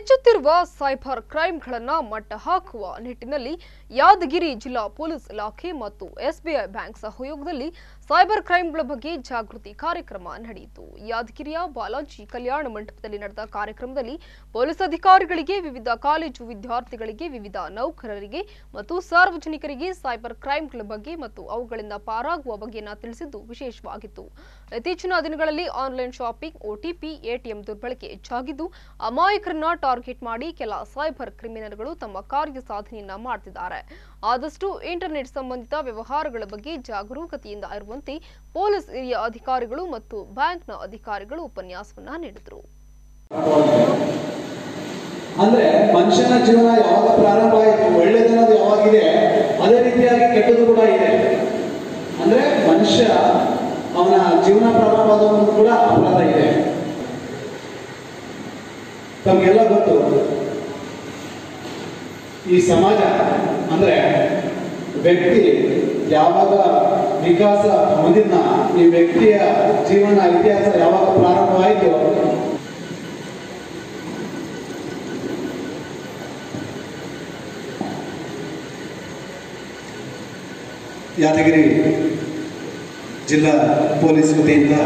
ಹೆಚ್ಚುತ್ತಿರುವ ಸೈಬರ್ ಕ್ರೈಂಗಳನ್ನು ಮಟ್ಟ ಹಾಕುವ ನಿಟ್ಟಿನಲ್ಲಿ ಯಾದಗಿರಿ ಜಿಲ್ಲಾ ಪೊಲೀಸ್ ಇಲಾಖೆ ಮತ್ತು ಎಸ್ಬಿಐ ಬ್ಯಾಂಕ್ ಸಹಯೋಗದಲ್ಲಿ ಸೈಬರ್ ಕ್ರೈಂಗಳ ಬಗ್ಗೆ ಜಾಗೃತಿ ಕಾರ್ಯಕ್ರಮ ನಡೆಯಿತು. ಯಾದಗಿರಿಯ ಬಾಲಾಜಿ ಕಲ್ಯಾಣ ಮಂಟಪದಲ್ಲಿ ನಡೆದ ಕಾರ್ಯಕ್ರಮದಲ್ಲಿ ಪೊಲೀಸ್ ಅಧಿಕಾರಿಗಳಿಗೆ, ವಿವಿಧ ಕಾಲೇಜು ವಿದ್ಯಾರ್ಥಿಗಳಿಗೆ, ವಿವಿಧ ನೌಕರರಿಗೆ ಮತ್ತು ಸಾರ್ವಜನಿಕರಿಗೆ ಸೈಬರ್ ಕ್ರೈಂಗಳ ಬಗ್ಗೆ ಮತ್ತು ಅವುಗಳಿಂದ ಪಾರಾಗುವ ಬಗ್ಗೆನ ತಿಳಿಸಿದ್ದು ವಿಶೇಷವಾಗಿತ್ತು. ಇತ್ತೀಚಿನ ದಿನಗಳಲ್ಲಿ ಆನ್ಲೈನ್ ಶಾಪಿಂಗ್ ಒಟಿಪಿ ಎಟಿಎಂ ದುರ್ಬಳಕೆ ಹೆಚ್ಚಾಗಿದ್ದು, ಅಮಾಯಕರನ್ನ ಟಾರ್ಗೆಟ್ ಮಾಡಿ ಕೆಲ ಸೈಬರ್ ಕ್ರಿಮಿನಲ್ಗಳು ತಮ್ಮ ಕಾರ್ಯ ಸಾಧನೆಯನ್ನ ಮಾಡ್ತಿದ್ದಾರೆ. ಆದಷ್ಟು ಇಂಟರ್ನೆಟ್ ಸಂಬಂಧಿತ ವ್ಯವಹಾರಗಳ ಬಗ್ಗೆ ಜಾಗರೂಕತೆಯಿಂದ ಇರುವಂತೆ ಪೊಲೀಸ್ ಹಿರಿಯ ಅಧಿಕಾರಿಗಳು ಮತ್ತು ಬ್ಯಾಂಕ್ನ ಅಧಿಕಾರಿಗಳು ಉಪನ್ಯಾಸವನ್ನ ನೀಡಿದರು. ಅಂದ್ರೆ ಮನುಷ್ಯನ ಜೀವನ ಯಾವಾಗ ಪ್ರಾರಂಭ ಆಯಿತು ಒಳ್ಳೆತನದು ಯಾವಾಗಿದೆ, ಅದೇ ರೀತಿಯಾಗಿ ಕೆಟ್ಟದ್ದು ಕೂಡ ಇದೆ. ಅಂದ್ರೆ ಮನುಷ್ಯ ಅವನ ಜೀವನ ಪ್ರಾರಂಭ ಆದವನು ಕೂಡ ಅಪರಾಧ ತಮಗೆಲ್ಲ ಗೊತ್ತು. ಈ ಸಮಾಜ ಅಂದ್ರೆ ವ್ಯಕ್ತಿ ಯಾವಾಗ ವಿಕಾಸ ಹೊಂದಿದ್ನ, ಈ ವ್ಯಕ್ತಿಯ ಜೀವನ ಇತಿಹಾಸ ಯಾವಾಗ ಪ್ರಾರಂಭವಾಯಿತು ಯಾದಗಿರಿ ಜಿಲ್ಲಾ ಪೊಲೀಸ್ ವತಿಯಿಂದ